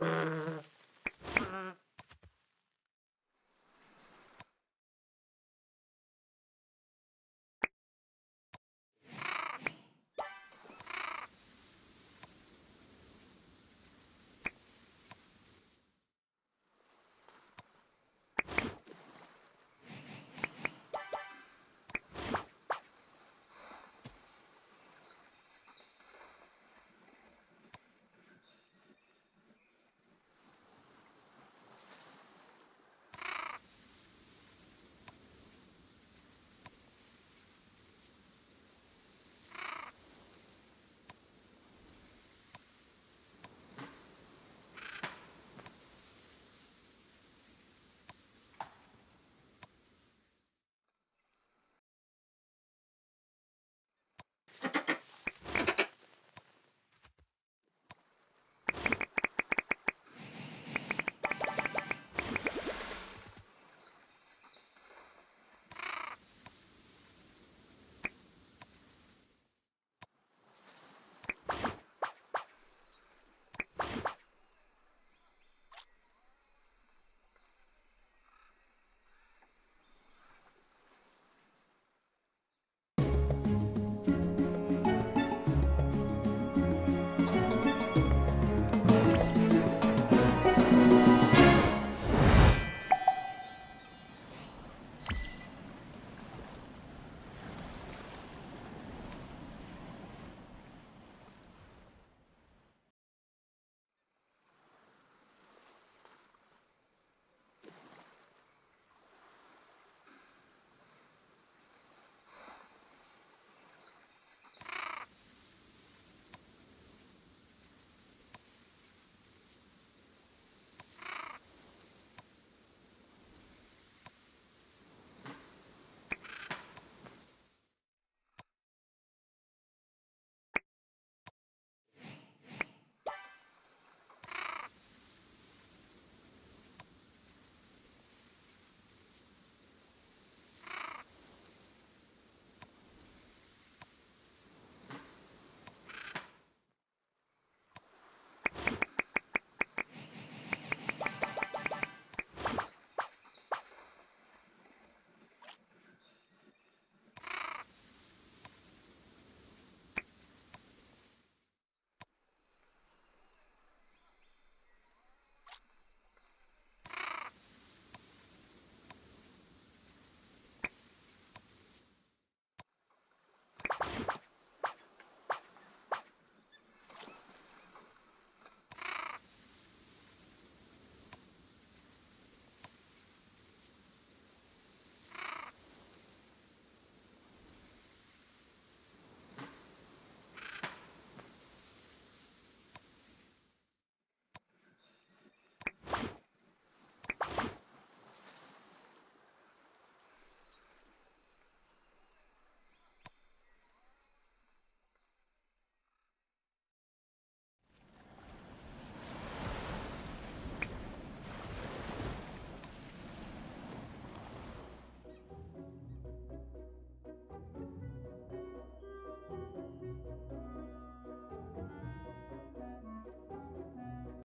Mm.